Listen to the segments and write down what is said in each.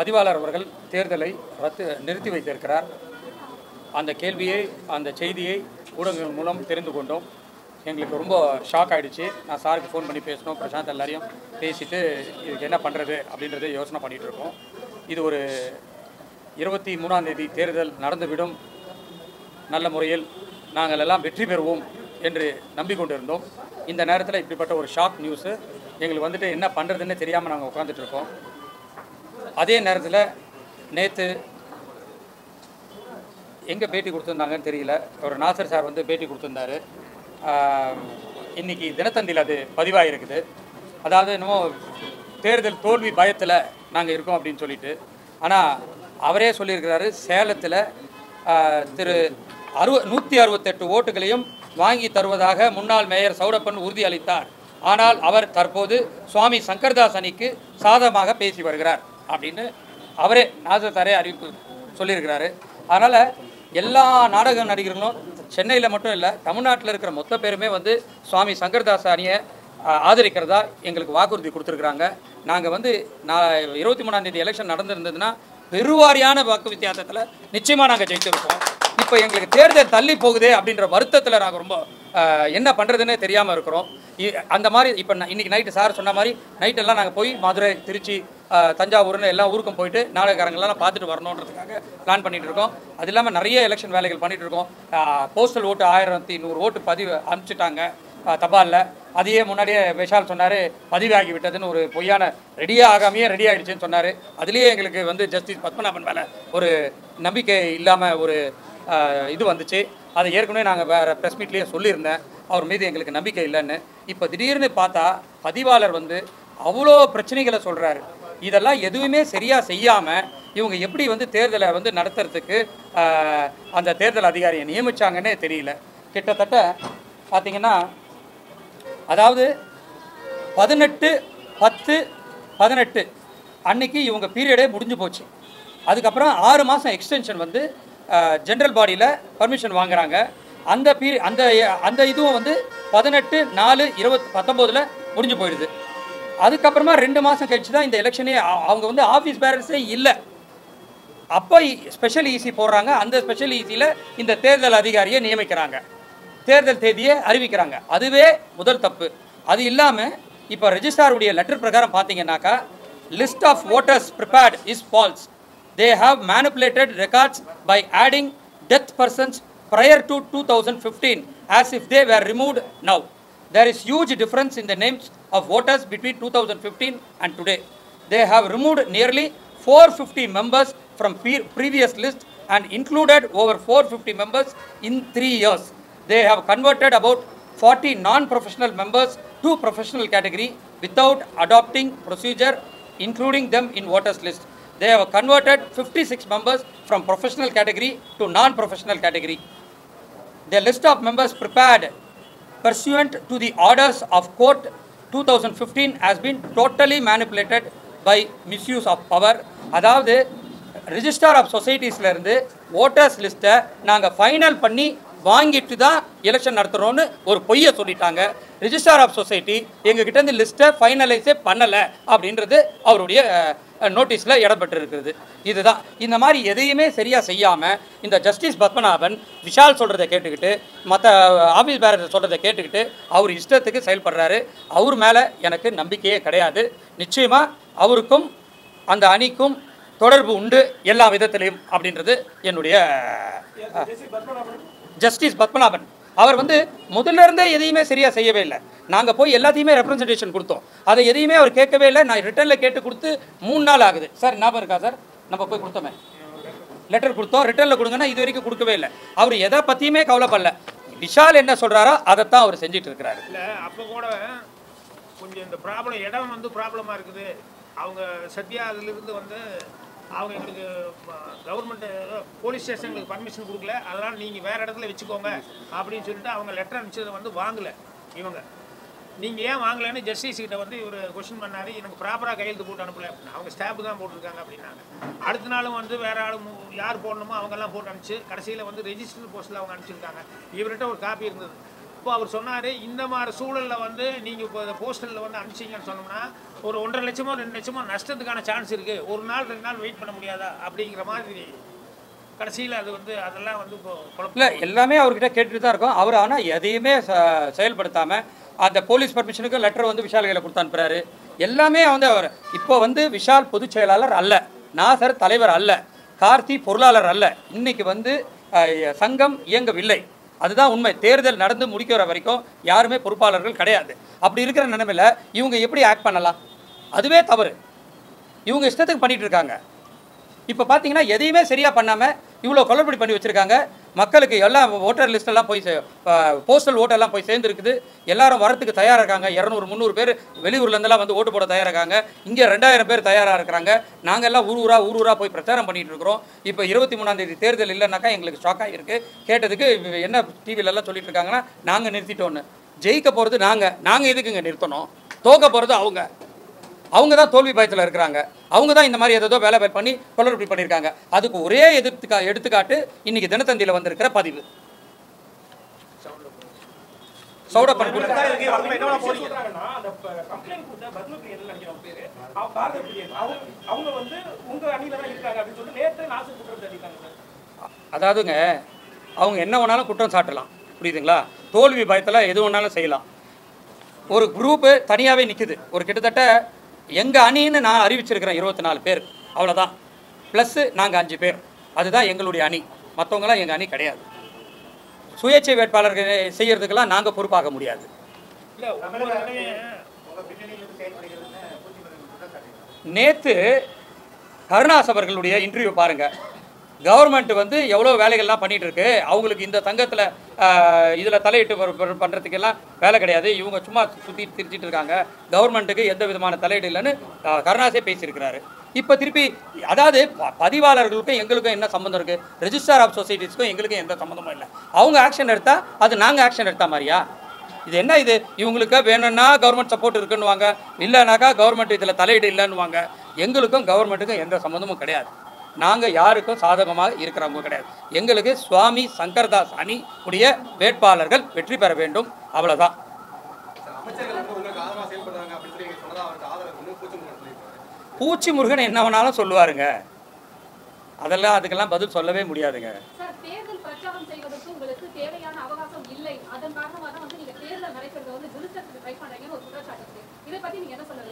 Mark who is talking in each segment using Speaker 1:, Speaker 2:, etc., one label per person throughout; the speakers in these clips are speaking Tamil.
Speaker 1: பதிவாளர் அவர்கள் தேர்தலை ரத்து நிறுத்தி வைத்திருக்கிறார். அந்த கேள்வியை அந்த செய்தியை ஊடகங்கள் மூலம் தெரிந்து கொண்டோம். எங்களுக்கு ரொம்ப ஷாக் ஆகிடுச்சு நான் சாருக்கு ஃபோன் பண்ணி பேசினோம். பிரசாந்த் எல்லாரையும் பேசிவிட்டு இதுக்கு என்ன பண்ணுறது அப்படின்றத யோசனை பண்ணிகிட்டு இருக்கோம். இது ஒரு இருபத்தி மூணாம் தேதி தேர்தல் நடந்துவிடும். நல்ல முறையில் நாங்கள் எல்லாம் வெற்றி பெறுவோம் என்று நம்பிக்கொண்டிருந்தோம். இந்த நேரத்தில் இப்படிப்பட்ட ஒரு ஷாக் நியூஸு எங்களுக்கு வந்துட்டு என்ன பண்ணுறதுன்னு தெரியாமல் நாங்கள் உட்காந்துட்டு இருக்கோம். அதே நேரத்தில் நேற்று எங்கே பேட்டி கொடுத்துருந்தாங்கன்னு தெரியல. ஒரு நாசர் சார் வந்து பேட்டி கொடுத்துருந்தாரு. இன்றைக்கி தினத்தந்தியில் அது பதிவாக இருக்குது அதாவது என்னமோ தேர்தல் தோல்வி பயத்தில் நாங்கள் இருக்கோம் அப்படின்னு சொல்லிட்டு. ஆனால் அவரே சொல்லியிருக்கிறாரு சேலத்தில் திரு அறுவ நூற்றி அறுபத்தெட்டு ஓட்டுகளையும் வாங்கி தருவதாக முன்னாள் மேயர் சௌடப்பன் உறுதி அளித்தார் ஆனால் அவர் தற்போது சுவாமி சங்கர்தாஸ் அணிக்கு சாதகமாக பேசி வருகிறார். அப்படின்னு அவரே நாசர் சாரே அறிவிப்பு சொல்லியிருக்கிறாரு. அதனால் எல்லா நாடக நடிகர்களும் சென்னையில் மட்டும் இல்லை தமிழ்நாட்டில் இருக்கிற மொத்த பேருமே வந்து சுவாமி சங்கர்தாஸ் அணியை ஆதரிக்கிறதா எங்களுக்கு வாக்குறுதி கொடுத்துருக்குறாங்க. நாங்கள் வந்து நான் இருபத்தி மூணாம் தேதி எலெக்ஷன் நடந்திருந்ததுன்னா பெருவாரியான வாக்கு வித்தியாசத்தில் நிச்சயமாக நாங்கள் ஜெயிச்சிருக்கோம் இப்போ எங்களுக்கு தேர்தல் தள்ளி போகுதே அப்படின்ற வருத்தத்தில் நாங்கள் ரொம்ப என்ன பண்ணுறதுன்னே தெரியாமல் இருக்கிறோம். இ- அந்த மாதிரி இப்போ இன்னைக்கு நைட்டு சார் சொன்ன மாதிரி நைட்டெல்லாம் நாங்கள் போய் மதுரை திருச்சி தஞ்சாவூர்னு எல்லா ஊருக்கும் போயிட்டு நாடகக்காரங்களெல்லாம் பார்த்துட்டு வரணுன்றதுக்காக பிளான் பண்ணிட்டு இருக்கோம். அது இல்லாமல் நிறைய எலெக்ஷன் வேலைகள் பண்ணிட்டு இருக்கோம். போஸ்டல் ஓட்டு ஆயிரத்தி நூறு ஓட்டு பதிவு அனுப்பிச்சிட்டாங்க. தபாலில். அதையே முன்னாடியே விஷால் சொன்னார் பதிவாகி விட்டதுன்னு ஒரு பொய்யான ரெடியாக ஆகாமையே ரெடி ஆகிடுச்சுன்னு சொன்னார். அதுலேயே எங்களுக்கு வந்து ஜஸ்டிஸ் பத்மநாபன் மேலே ஒரு நம்பிக்கை இல்லாமல் ஒரு இது வந்துச்சு. அதை ஏற்கனவே நாங்கள் வேறு ப்ரெஸ் மீட்லேயே சொல்லியிருந்தேன். அவர் மீது எங்களுக்கு நம்பிக்கை இல்லைன்னு. இப்போ திடீர்னு பார்த்தா பதிவாளர் வந்து அவ்வளோ பிரச்சனைகளை சொல்கிறாரு இதெல்லாம் எதுவுமே சரியாக செய்யாமல் இவங்க எப்படி வந்து தேர்தலை வந்து நடத்துறதுக்கு அந்த தேர்தல் அதிகாரியை நியமித்தாங்கன்னே தெரியல. கிட்டத்தட்ட பார்த்தீங்கன்னா அதாவது பதினெட்டு பத்து பதினெட்டு அன்னைக்கு இவங்க பீரியடே முடிஞ்சு போச்சு. அதுக்கப்புறம் ஆறு மாதம் எக்ஸ்டென்ஷன் வந்து ஜென்ரல் பாடியில் பர்மிஷன் வாங்குறாங்க. அந்த பீரி அந்த அந்த இதுவும் வந்து பதினெட்டு நாலு இருபத் பத்தொம்போதில் முடிஞ்சு போயிடுது. அதுக்கப்புறமா ரெண்டு மாதம் கழிச்சு தான் இந்த எலெக்ஷனே அவங்க வந்து ஆஃபீஸ் பேரன்ஸே இல்லை. அப்போ ஸ்பெஷல் ஈசி போடுறாங்க. அந்த ஸ்பெஷல் ஈசியில் இந்த தேர்தல் அதிகாரியை நியமிக்கிறாங்க. தேர்தல் தேதியை அறிவிக்கிறாங்க. அதுவே முதல் தப்பு. அது இல்லாமல் இப்போ ரெஜிஸ்டாருடைய லெட்டர் பிரகாரம் பார்த்தீங்கன்னாக்கா list of voters prepared is false they have manipulated records by adding death persons prior to two thousand fifteen as if they were removed now There is huge difference in the names of voters between 2015 and today. They have removed nearly 450 members from pre- previous list and included over 450 members in three years. They have converted about 40 non-professional members to professional category without adopting procedure including them in voters list. They have converted 56 members from professional category to non-professional category. The list of members prepared pursuant to the orders of court 2015 has been totally manipulated by misuse of power அதாவது ரிஜிஸ்டார் ஆஃப் சொசைட்டிஸ்லேருந்து ஓட்டர்ஸ் லிஸ்ட்டை நாங்கள் ஃபைனல் பண்ணி வாங்கிட்டு தான் எலெக்ஷன் நடத்துகிறோன்னு ஒரு பொய்யை சொல்லிட்டாங்க. ரிஜிஸ்டார் ஆஃப் சொசைட்டி எங்ககிட்டருந்து லிஸ்ட்டை ஃபைனலைஸே பண்ணலை அப்படின்றது அவருடைய நோட்டீஸில் இடம்பெற்றிருக்கிறது. இதுதான். இந்த மாதிரி எதையுமே சரியாக செய்யாமல் இந்த ஜஸ்டிஸ் பத்மநாபன் விஷால் சொல்கிறத கேட்டுக்கிட்டு மற்ற ஆஃபீஸ் பேரர் சொல்கிறத கேட்டுக்கிட்டு அவர் இஷ்டத்துக்கு செயல்படுறாரு. அவர் மேலே எனக்கு நம்பிக்கையே கிடையாது. நிச்சயமாக அவருக்கும் அந்த அணிக்கும் தொடர்பு உண்டு எல்லா விதத்திலையும் அப்படின்றது என்னுடைய ஜஸ்டிஸ் பத்மநாபன். அவர் வந்து முதல்ல இருந்தே எதையுமே சரியாக செய்யவே இல்லை. நாங்கள் போய் எல்லாத்தையுமே ரெப்ரசன்டேஷன் கொடுத்தோம். அதை எதையுமே அவர் கேட்கவே இல்லை. நான் ரிட்டர்னில் கேட்டு கொடுத்து மூணு நாள் ஆகுது. சார் ஞாபகம் இருக்கா சார்? நம்ம போய் கொடுத்தோமே. லெட்டர் கொடுத்தோம். ரிட்டர்னில் கொடுங்கன்னா இது வரைக்கும் கொடுக்கவே இல்லை. அவர் எதை பற்றியுமே கவலைப்படல. விஷால் என்ன சொல்கிறாரோ அதைத்தான் அவர் செஞ்சுட்டு இருக்கிறாரு.
Speaker 2: இல்லை அப்போ கூட கொஞ்சம் இந்த ப்ராப்ளம் இடம் வந்து ப்ராப்ளமாக இருக்குது. அவங்க சத்யா அதுலேருந்து வந்து அவங்க எங்களுக்கு கவர்மெண்ட் போலீஸ் ஸ்டேஷனுக்கு பர்மிஷன் கொடுக்கல. அதனால் நீங்கள் வேறு இடத்துல வச்சுக்கோங்க அப்படின்னு சொல்லிட்டு அவங்க லெட்டர் அனுப்பிச்சதை வந்து வாங்கலை இவங்க. நீங்கள் ஏன் வாங்கலைன்னு ஜஸ்டிஸ் கிட்ட வந்து இவர் கொஸ்டின் பண்ணார். எனக்கு ப்ராப்பராக கையெழுத்து போட்டு அனுப்பலை. அவங்க ஸ்டாப்பு தான் போட்டிருக்காங்க அப்படின்னாங்க. அடுத்த நாளும் வந்து வேறு ஆளும் யார் போடணுமோ அவங்கெல்லாம் போட்டு அனுப்பிச்சு கடைசியில் வந்து ரெஜிஸ்டர் போஸ்ட்டில் அவங்க அனுப்பிச்சிருக்காங்க. இவர்கிட்ட ஒரு காப்பி இருந்தது. இப்போ அவர் சொன்னார் இந்த மாதிரி சூழலில் வந்து நீங்கள் இப்போ போஸ்டலில் வந்து அனுப்பிச்சிங்கன்னு சொன்னோம்னா ஒரு ஒன்றரை லட்சமோ ரெண்டு லட்சமோ நஷ்டத்துக்கான சான்ஸ் இருக்குது ஒரு நாள் ரெண்டு நாள் வெயிட் பண்ண முடியாதா? அப்படிங்கிற மாதிரி கடைசியில் அது வந்து அதெல்லாம் வந்து இப்போ
Speaker 1: இல்லை எல்லாமே அவர்கிட்ட கேட்டுட்டு தான் இருக்கோம். அவர் ஆனால் எதையுமே ச- செயல்படுத்தாமல் அந்த போலீஸ் பர்மிஷனுக்கு லெட்டர் வந்து விஷால் கையில் கொடுத்து அனுப்புறாரு. எல்லாமே வந்து அவர் இப்போ வந்து விஷால் பொதுச் செயலாளர் அல்ல நாசர் தலைவர் அல்ல கார்த்தி பொருளாளர் அல்ல. இன்னைக்கு வந்து சங்கம் இயங்கவில்லை. அதுதான் உண்மை. தேர்தல் நடந்து முடிக்கிற வரைக்கும் யாருமே பொறுப்பாளர்கள் கிடையாது. அப்படி இருக்கிற நிலைமையில் இவங்க எப்படி ஆக்ட் பண்ணலாம்? அதுவே தவறு. இவங்க இஷ்டத்துக்கு பண்ணிகிட்டு இருக்காங்க. இப்போ பார்த்தீங்கன்னா எதையுமே சரியாக பண்ணாமல் இவ்வளோ குளறுபடி பண்ணி வச்சுருக்காங்க. மக்களுக்கு எல்லாம் ஓட்டர் லிஸ்ட் எல்லாம் போய் போஸ்டல் ஓட்டெல்லாம் போய் சேர்ந்துருக்குது. எல்லாரும் வரத்துக்கு தயாராக இருக்காங்க. இரநூறு முந்நூறு பேர் வெளியூர்லேருந்தெல்லாம் வந்து ஓட்டு போட தயாராக இருக்காங்க. இங்கே ரெண்டாயிரம் பேர் தயாராக இருக்கிறாங்க. நாங்கள் எல்லாம் ஊர் ஊராக ஊர் ஊராக போய் பிரச்சாரம் பண்ணிகிட்டு இருக்கிறோம். இப்போ இருபத்தி மூணாந்தேதி தேர்தல் இல்லைனாக்கா எங்களுக்கு ஷாக்காக இருக்குது கேட்டதுக்கு என்ன டிவிலெல்லாம் சொல்லிட்டு இருக்காங்கன்னா நாங்கள் நிறுத்திட்டோன்னு ஜெயிக்க போகிறது நாங்கள் நாங்கள் எதுக்குங்க நிறுத்தணும்? தோக்க போகிறது அவங்க. அவங்க தான் தோல்வி பயத்தில் இருக்கிறாங்க. அவங்க தான் இந்த மாதிரி ஏதோ வேலை பண்ணி குளறுபடி பண்ணியிருக்காங்க. அதுக்கு ஒரே எதிர்த்துக்கா எடுத்துக்காட்டு இன்னைக்கு தினத்தந்தியில் வந்திருக்கிற பதிவு. சௌடப்பன் அதாவதுங்க அவங்க என்ன வேணாலும் குற்றம் சாட்டலாம். புரியுதுங்களா? தோல்வி பயத்தில் எது வேணாலும் செய்யலாம். ஒரு குரூப்பு தனியாகவே நிற்குது ஒரு கிட்டத்தட்ட எங்கள் அணின்னு நான் அறிவிச்சிருக்கிறேன் இருபத்தி நாலு பேர். அவ்வளோதான் ப்ளஸ்ஸு நாங்கள் அஞ்சு பேர். அதுதான் எங்களுடைய அணி. மற்றவங்களாம் எங்கள் அணி கிடையாது. சுயேட்சை வேட்பாளர்கள் செய்யறதுக்கெல்லாம் நாங்கள் பொறுப்பாக முடியாது. நேற்று கருணாஸ் அவர்களுடைய இன்டர்வியூ பாருங்க. கவர்மெண்ட் வந்து எவ்வளோ வேலைகள்லாம் பண்ணிகிட்டு இருக்கு அவங்களுக்கு இந்த சங்கத்தில் இதில் தலையிட்டு பண்ணுறதுக்கெல்லாம் வேலை கிடையாது. இவங்க சும்மா சுற்றி திரிச்சிட்டு இருக்காங்க. கவர்மெண்ட்டுக்கு எந்த விதமான தலையீடு இல்லைன்னு கருணாசே பேசியிருக்கிறாரு. இப்போ திருப்பி அதாவது பதிவாளர்களுக்கும் எங்களுக்கும் என்ன சம்மந்தம் இருக்குது ரெஜிஸ்டார் ஆஃப் சொசைட்டிஸ்க்கும் எங்களுக்கும் எந்த சம்மந்தமும் இல்லை. அவங்க ஆக்ஷன் எடுத்தால் அது நாங்கள் ஆக்ஷன் எடுத்தா மாதிரியா? இது என்ன இது? இவங்களுக்கு வேணும்னா கவர்மெண்ட் சப்போர்ட் இருக்குன்னுவாங்க. இல்லைனாக்கா கவர்மெண்ட் இதில் தலையீடு இல்லைன்னுவாங்க. எங்களுக்கும் கவர்மெண்ட்டுக்கும் எந்த சம்மந்தமும் கிடையாது. நாங்கள் யாருக்கும் சாதகமாக இருக்கிறவங்க கிடையாது. எங்களுக்கு சுவாமி சங்கர்தாஸ் அணி உடைய வேட்பாளர்கள் வெற்றி பெற வேண்டும்.
Speaker 3: அவ்வளோதான் பூச்சி முருகன்
Speaker 1: என்ன வேணாலும் சொல்லுவாருங்க. அதெல்லாம் அதுக்கெல்லாம் பதில் சொல்லவே முடியாதுங்க.
Speaker 4: தேவையான அவகாசம் இல்லை. அதன் காரணமாக தான் வந்து நீங்க தேர்தல் வந்து ட்ரை ஒரு குற்றச்சாட்டு இதை பத்தி நீங்க என்ன சொல்ல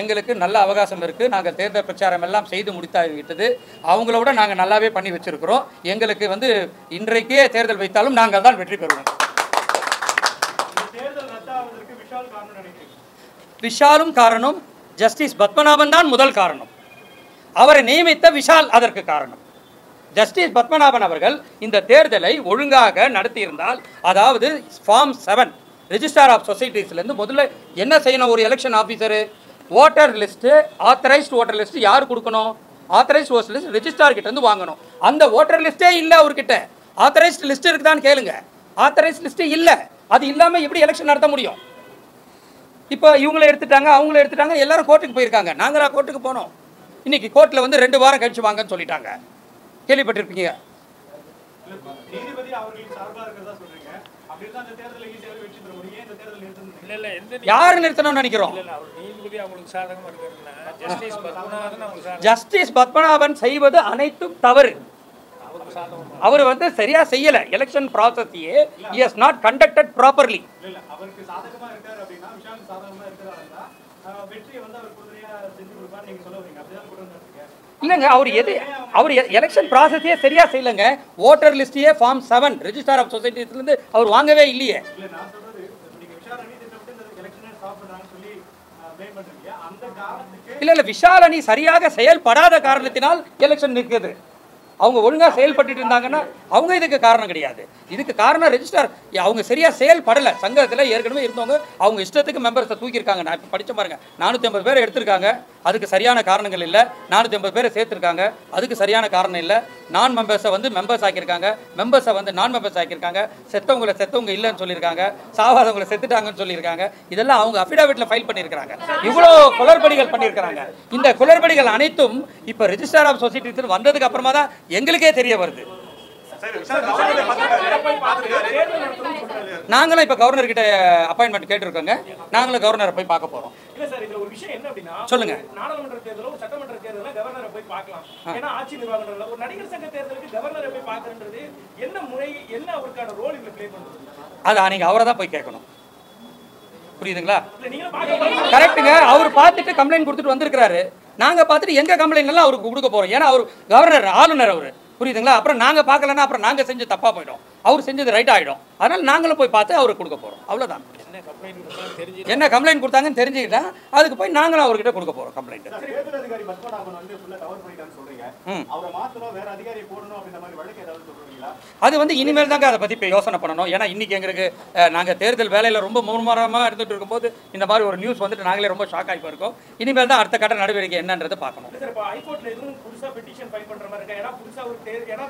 Speaker 1: எங்களுக்கு நல்ல அவகாசம் இருக்குது நாங்கள் தேர்தல் பிரச்சாரம் எல்லாம் செய்து முடித்தாகிவிட்டது. அவங்கள விட நாங்கள் நல்லாவே பண்ணி வச்சிருக்கிறோம். எங்களுக்கு வந்து இன்றைக்கே தேர்தல் வைத்தாலும் நாங்கள் தான் வெற்றி பெறுவோம். விஷாலும் காரணம் ஜஸ்டிஸ் பத்மநாபன் தான் முதல் காரணம். அவரை நியமித்த விஷால் அதற்கு காரணம். ஜஸ்டிஸ் பத்மநாபன் அவர்கள் இந்த தேர்தலை ஒழுங்காக நடத்தியிருந்தால் அதாவது ஃபார்ம் செவன் ரெஜிஸ்டார் ஆஃப் சொசைட்டிஸ்லேருந்து முதல்ல என்ன செய்யணும் ஒரு election officer? Voter list authorised voter list யார் கொடுக்கணும்? ஆத்தரைஸ்ட் ஓட்டர் லிஸ்ட் ரிஜிஸ்டார் கிட்ட இருந்து வாங்கணும். அந்த ஓட்டர் லிஸ்ட்டே இல்லை அவர்கிட்ட. ஆத்தரைஸ்டு லிஸ்ட் இருக்குதான்னு கேளுங்க. ஆத்தரைஸ்ட் லிஸ்ட்டு இல்லை. அது இல்லாமல் எப்படி எலெக்ஷன் நடத்த முடியும்? இப்போ இவங்கள எடுத்துட்டாங்க அவங்கள எடுத்துட்டாங்க எல்லாரும் கோர்ட்டுக்கு போயிருக்காங்க. நாங்களா கோர்ட்டுக்கு போனோம். இன்னைக்கு கோர்ட்டில் வந்து ரெண்டு வாரம் கழிச்சு வாங்கன்னு சொல்லிட்டாங்க. கேள்விப்பட்டிருப்பீங்க? யார் நிறுத்தணும்னு நினைக்கிறோம்?
Speaker 2: ஜஸ்டிஸ்
Speaker 1: பத்மநாபன் செய்வது அனைத்தும் தவறு. அவர் வந்து சரியா செய்யல. எலெக்ஷன் ப்ராசஸையே இஸ் நாட் கண்டக்டட் ப்ராப்பர்லி இல்லைங்க அவர் எது அவர் எலெக்ஷன் ப்ராசஸையே சரியா செய்யலைங்க. ஓட்டர் லிஸ்டையே ஃபார்ம் செவன் ரெஜிஸ்டார் ஆஃப் சொசைட்டிஸ்லேருந்து அவர் வாங்கவே இல்லையே
Speaker 5: இல்ல நான் சொல்றது இப்ப நீங்க விஷால் அணி திட்டமிட்டு இந்த எலெக்ஷனை ஸ்டாப் பண்றாங்கன்னு சொல்லி ப்ளேம் பண்றீங்க அந்த காரணத்துக்கு
Speaker 1: இல்ல இல்ல விஷால் அணி சரியாக செயல்படாத காரணத்தினால் எலெக்ஷன் நிற்குது. அவங்க ஒழுங்கா செயல்பட்டுட்டு இருந்தாங்கன்னா அவங்க இதுக்கு காரணம் கிடையாது. இதுக்கு காரணம் ரெஜிஸ்டர் அவங்க சரியா செயல்படல. சங்கத்துல ஏற்கனவே இருந்தவங்க அவங்க இஷ்டத்துக்கு மெம்பர்ஸை தூக்கியிருக்காங்க. நான் இப்போ படிச்ச பாருங்க. நானூற்றி ஐம்பது பேரை எடுத்திருக்காங்க. அதுக்கு சரியான காரணங்கள் இல்லை. நானூற்றி ஐம்பது பேரை சேர்த்துருக்காங்க. அதுக்கு சரியான காரணம் இல்லை. நான் மெம்பர்ஸை வந்து மெம்பர்ஸ் ஆக்கியிருக்காங்க. மெம்பர்ஸை வந்து நான் மெம்பர்ஸ் ஆக்கியிருக்காங்க. செத்தவங்களை செத்தவங்க இல்லைன்னு சொல்லியிருக்காங்க. சாவாதவங்களை செத்துட்டாங்கன்னு சொல்லியிருக்காங்க. இதெல்லாம் அவங்க அஃபிடாவிட்ல ஃபைல் பண்ணியிருக்காங்க இவ்வளோ குளறுபடிகள் பண்ணியிருக்கிறாங்க. இந்த குளறுபடிகள் அனைத்தும் இப்போ ரிஜிஸ்டர் ஆஃப் சொசைட்டி வந்ததுக்கு அப்புறமா தான் எங்களுக்கே தெரிய வருது. நாங்களும் இப்போ கவர்னர் கிட்ட அப்பாயின்மெண்ட் கேட்டிருக்கோங்க. நாங்களும் கவர்னரை போய் பார்க்க போகிறோம்
Speaker 5: இல்ல சார் இதுல ஒரு விஷயம் என்ன அப்படின்னா
Speaker 1: சொல்லுங்க.
Speaker 5: ஒரு நாடாளுமன்ற தேர்தலோ ஒரு சட்டமன்ற தேர்தலோ கவர்னரை போய் பார்க்கலாம். ஏன்னா ஆட்சி நிர்வாகம்ன்றதுல ஒரு நடிகர் சங்க தேர்தலுக்கு கவர்னரை போய் பார்க்கறது என்ன முறை என்ன அவருக்கான ரோல் இதுல ப்ளே பண்றது
Speaker 1: அது நீங்கள் அவரை தான் போய் கேட்கணும். புரியுதுங்களா? கரெக்ட்டுங்க அவர் பார்த்துட்டு கம்ப்ளைண்ட் கொடுத்துட்டு வந்திருக்கிறாரு. நாங்கள் பார்த்துட்டு எங்கள் கம்ப்ளைண்ட் எல்லாம் அவருக்கு கொடுக்க போகிறோம் ஏன்னா அவர் கவர்னர் ஆளுநர் அவர். புரியுதுங்களா? அப்புறம் நாங்கள் பார்க்கலன்னா அப்புறம் நாங்கள் செஞ்சு தப்பாக போயிடும். அவர் செஞ்சது ரைட் ஆகிடும் அதனால் நாங்களும் போய் பார்த்து அவருக்கு கொடுக்க போகிறோம் அவ்வளோதான்
Speaker 2: என்ன கம்ப்ளைண்ட்
Speaker 1: கொடுத்தாங்கன்னு தெரிஞ்சுக்கிட்டா? அதுக்கு போய் நாங்களும் அவர்கிட்ட கொடுக்க போகிறோம் கம்ப்ளைண்ட் அது வந்து இனிமேல் தாங்க அதை பற்றி இப்போ யோசனை பண்ணணும். ஏன்னா இன்றைக்கி எங்களுக்கு நாங்கள் தேர்தல் வேலையில் ரொம்ப மும்முரமாக இருந்துட்டு இருக்கும்போது இந்த மாதிரி ஒரு நியூஸ் வந்துட்டு நாங்களே ரொம்ப ஷாக் ஆகி போயிருக்கோம். இனிமேல் தான் அடுத்த கட்ட நடவடிக்கை என்னன்றதை பார்க்கணும்.
Speaker 5: சார் இப்போ ஹைகோர்ட்ல எதுவும் புதுசா பெட்டிஷன் ஃபைல் பண்ற மாதிரி இருக்கா? ஏன்னா புதுசா ஒரு ஏன்னா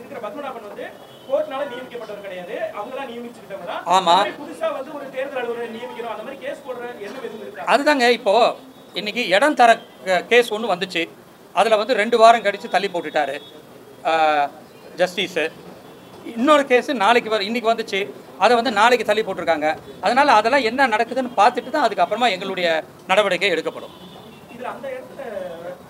Speaker 5: இருக்கிற பத்மநாபன் வந்து கோர்ட்னால நியமிக்கப்பட்டவர் கிடையாது. அவங்க தான் நியமிச்சுக்கிட்டவங்க தான்
Speaker 1: ஆமா.
Speaker 5: புதுசா வந்து ஒரு தேர்தல் அலுவலரை நியமிக்கணும். அந்த மாதிரி கேஸ் போடுற எண்ணம் எதுவும் இருக்கா?
Speaker 1: அதுதாங்க இப்போ இன்னைக்கு இடம் தர கேஸ் ஒன்று வந்துச்சு. அதில் வந்து ரெண்டு வாரம் கழித்து தள்ளி போட்டுட்டாரு ஜஸ்டிஸு இன்னொரு கேஸு நாளைக்கு வர இன்னைக்கு வந்துச்சு. அதை வந்து நாளைக்கு தள்ளி போட்டிருக்காங்க. அதனால் அதெல்லாம் என்ன நடக்குதுன்னு பார்த்துட்டு தான் அதுக்கப்புறமா எங்களுடைய நடவடிக்கை எடுக்கப்படும்.
Speaker 5: இதுல அந்த இடத்துல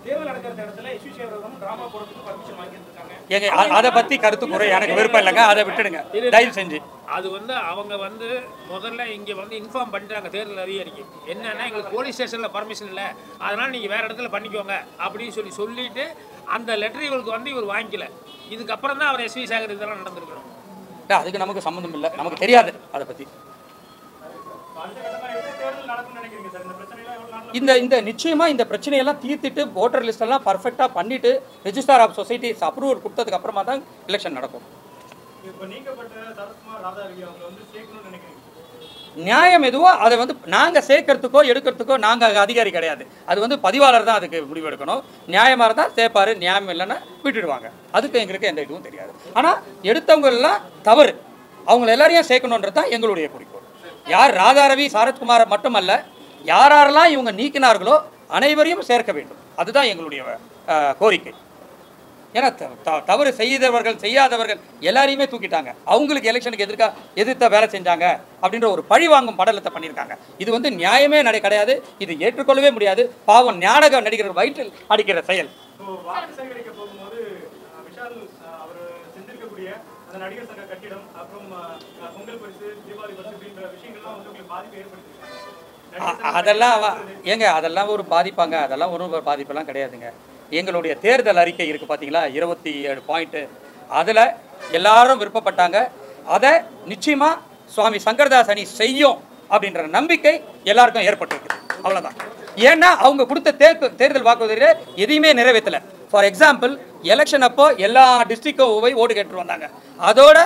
Speaker 5: தேர்தல் நடக்கிற இடத்துல எஸ்வி சேவரம் டிராமா போடுறதுக்கு பர்மிஷன் வாங்கியிருக்காங்க
Speaker 1: எங்க அ- அதை பற்றி கருத்து குறை எனக்கு விருப்பம் இல்லைங்க. அதை விட்டுடுங்க. தயவு செஞ்சு.
Speaker 2: அது வந்து அவங்க வந்து முதல்ல இங்கே வந்து இன்ஃபார்ம் பண்ணிட்டாங்க தேர்தல் அதிகாரிக்கு. என்னன்னா எங்களுக்கு போலீஸ் ஸ்டேஷனில் பர்மிஷன் இல்லை. அதனால் நீங்கள் வேறு இடத்துல பண்ணிக்கோங்க அப்படின்னு சொல்லி சொல்லிட்டு அந்த லெட்டர் இவருக்கு வந்து இவர் வாங்கிக்கல. இதுக்கப்புறம் தான் அவர் எஸ்வி சேகர் இதெல்லாம் நடந்திருக்கணும்
Speaker 1: இல்ல, அதுக்கு நமக்கு சம்மந்தம் இல்லை. நமக்கு தெரியாது அதை பற்றி
Speaker 5: இந்த
Speaker 1: இந்த நிச்சயமா இந்த பிரச்சனையெல்லாம் தீர்த்துட்டு ஓட்டர் லிஸ்ட் எல்லாம் பர்ஃபெக்டாக பண்ணிட்டு ரெஜிஸ்டார் ஆஃப் சொசைட்டிஸ் அப்ரூவல் கொடுத்ததுக்கு அப்புறமா தான் எலெக்ஷன் நடக்கும். நியாயம் எதுவோ அதை வந்து நாங்கள் சேர்க்கறதுக்கோ எடுக்கிறதுக்கோ நாங்கள் அதிகாரி கிடையாது. அது வந்து பதிவாளர் தான் அதுக்கு முடிவெடுக்கணும் நியாயமாக இருந்தால் சேர்ப்பாரு நியாயம் இல்லைன்னா விட்டுடுவாங்க. அதுக்கு எங்களுக்கு எந்த இதுவும் தெரியாது. ஆனால் எடுத்தவங்க எல்லாம் தவறு. அவங்கள எல்லாரையும் சேர்க்கணுன்றது தான் எங்களுடைய குறிக்கோள். யார் ராதாரவி சரத்குமாரை மட்டுமல்ல யாரெல்லாம் இவங்க நீக்கினார்களோ அனைவரையும் சேர்க்க வேண்டும். அதுதான் எங்களுடைய கோரிக்கை. ஏன்னா த- த- தவறு செய்தவர்கள் செய்யாதவர்கள் எல்லாரையுமே தூக்கிட்டாங்க. அவங்களுக்கு எலெக்ஷனுக்கு எதிர்க்க எதிர்த்த வேலை செஞ்சாங்க அப்படின்ற ஒரு பழி வாங்கும் படலத்தை பண்ணியிருக்காங்க. இது வந்து நியாயமே நடை கிடையாது. இது ஏற்றுக்கொள்ளவே முடியாது. பாவம் ஞானக நடிகர் வயிற்றில் அடிக்கிற செயல்.
Speaker 5: நடிகர் சங்க கட்டிடம் அப்புறம் பொங்கல் பரிசு தீபாவளி பரிசு அப்படின்ற விஷயங்கள்லாம் வந்து உங்களுக்கு பாதிப்பு
Speaker 1: ஏற்படுத்தி அதெல்லாம் ஏங்க அதெல்லாம் ஒரு பாதிப்பாங்க. அதெல்லாம் ஒரு பாதிப்பெல்லாம் கிடையாதுங்க. எங்களுடைய தேர்தல் அறிக்கை இருக்குது பார்த்தீங்களா இருபத்தி ஏழு பாயிண்ட்டு அதில் எல்லாரும் விருப்பப்பட்டாங்க. அதை நிச்சயமாக சுவாமி சங்கர்தாஸ் அணி செய்யும் அப்படின்ற நம்பிக்கை எல்லாருக்கும் ஏற்பட்டிருக்கு. அவ்வளோதான் ஏன்னா அவங்க கொடுத்த தேர்தல் தேர்தல் வாக்குறுதியில் எதையுமே நிறைவேற்றலை. ஃபார் எக்ஸாம்பிள் எலெக்ஷன் அப்போ எல்லா டிஸ்ட்ரிக்டும் போய் ஓட்டு கேட்டு வந்தாங்க. அதோட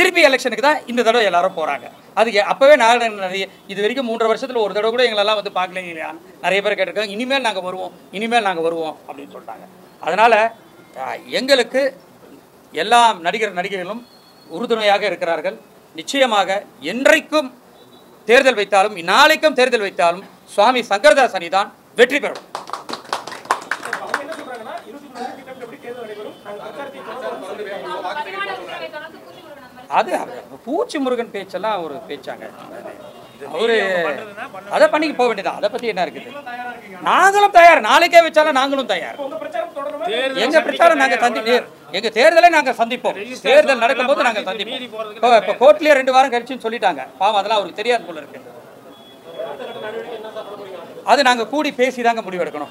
Speaker 1: திருப்பி எலெக்ஷனுக்கு தான் இந்த தடவை எல்லாரும் போகிறாங்க அது அப்போவே அப்பவே நான் நிறைய இது வரைக்கும் மூன்றரை வருஷத்தில் ஒரு தடவை கூட எங்களெல்லாம் வந்து பார்க்கலீங்க இல்லையா? நிறைய பேர் கேட்டிருக்காங்க இனிமேல் நாங்கள் வருவோம் இனிமேல் நாங்கள் வருவோம் அப்படின்னு சொல்லிட்டாங்க அதனால் எங்களுக்கு எல்லா நடிகர் நடிகைகளும் உறுதுணையாக இருக்கிறார்கள். நிச்சயமாக என்றைக்கும் தேர்தல் வைத்தாலும் நாளைக்கும் தேர்தல் வைத்தாலும் சுவாமி சங்கரதாசனி தான் வெற்றி பெறும்.
Speaker 5: இருபத்தி மூணு தேர்தல் நடைபெறும்?
Speaker 1: அது பூச்சி முருகன் பேச்செல்லாம் ஒரு பேச்சாங்க. அவரு அதை பண்ணிக்கு போக வேண்டியதான் அதை பத்தி என்ன இருக்குது? நாங்களும் தயார். நாளைக்கே வச்சாலும் நாங்களும் தயார். எங்க பிரச்சாரம் நாங்க சந்தி எங்க தேர்தலை நாங்க சந்திப்போம். தேர்தல் நடக்கும்போது நாங்க சந்திப்போம். இப்போ கோர்ட்லயே ரெண்டு வாரம் கழிச்சுன்னு சொல்லிட்டாங்க. பாவம் அதெல்லாம் அவருக்கு தெரியாது போல இருக்கு. அது நாங்க கூடி பேசி தாங்க முடிவெடுக்கணும்